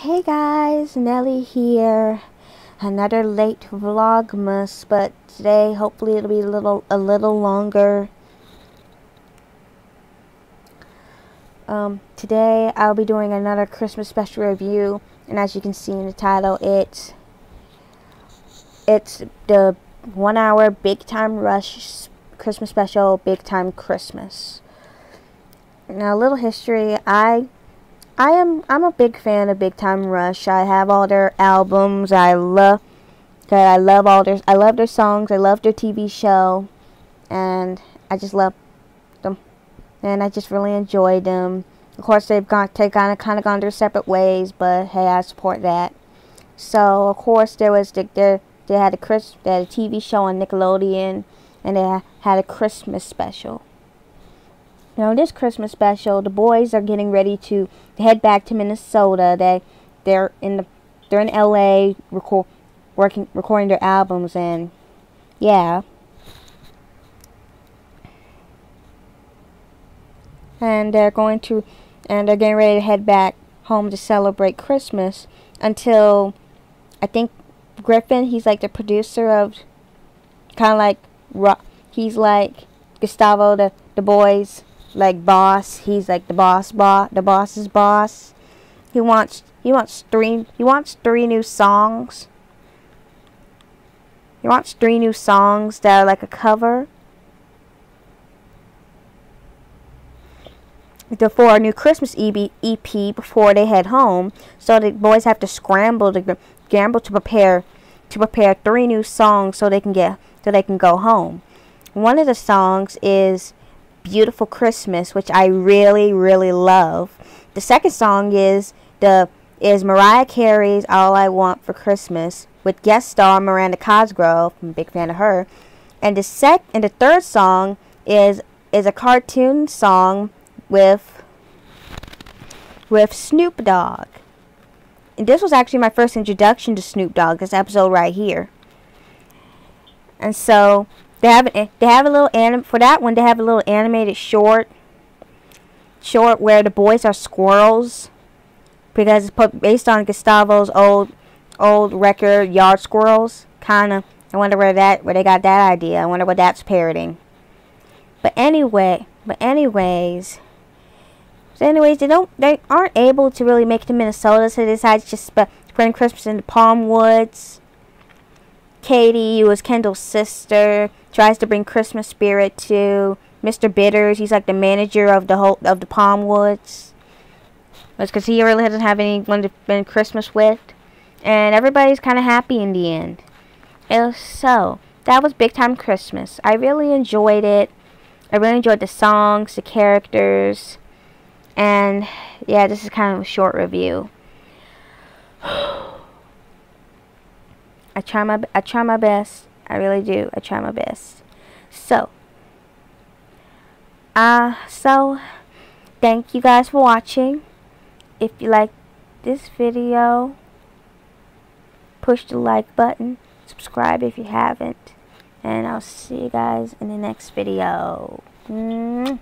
Hey guys, Nelly here. Another late vlogmas, but today hopefully it'll be a little a little longer. Um, today I'll be doing another Christmas special review, and as you can see in the title, it's it's the one hour big time rush Christmas special, big time Christmas. Now, a little history. I I am I'm a big fan of Big Time Rush. I have all their albums. I love that I love all their I love their songs. I love their TV show, and I just love them, and I just really enjoy them. Of course, they've gone they kind of kind of gone their separate ways, but hey, I support that. So of course there was the, the they had a Chris they had a TV show on Nickelodeon, and they had a Christmas special. Now this Christmas special, the boys are getting ready to head back to Minnesota. They they're in the they're in LA record working recording their albums and yeah. And they're going to and they're getting ready to head back home to celebrate Christmas until I think Griffin, he's like the producer of kind of like he's like Gustavo the the boys like boss. He's like the boss boss the boss's boss. He wants he wants three he wants three new songs. He wants three new songs that are like a cover. for a new Christmas EP before they head home, so the boys have to scramble to gamble to prepare to prepare three new songs so they can get so they can go home. One of the songs is Beautiful Christmas, which I really, really love. The second song is the is Mariah Carey's All I Want for Christmas with guest star Miranda Cosgrove. I'm a big fan of her. And the sec and the third song is is a cartoon song with with Snoop Dogg. And this was actually my first introduction to Snoop Dogg, this episode right here. And so they have an, they have a little anim for that one. They have a little animated short, short where the boys are squirrels, because it's based on Gustavo's old old record Yard Squirrels. Kind of. I wonder where that where they got that idea. I wonder what that's parroting. But anyway, but anyways. So anyways, they don't they aren't able to really make it to Minnesota, so they decide to just spend Christmas in the Palm Woods. Katie, who is Kendall's sister, tries to bring Christmas spirit to Mr. Bitters. He's like the manager of the whole of the Palm Woods. That's because he really doesn't have anyone to spend Christmas with, and everybody's kind of happy in the end. And so that was Big Time Christmas. I really enjoyed it. I really enjoyed the songs, the characters, and yeah, this is kind of a short review. I try my I try my best. I really do. I try my best. So, uh, so thank you guys for watching. If you like this video, push the like button. Subscribe if you haven't. And I'll see you guys in the next video. Mm -hmm.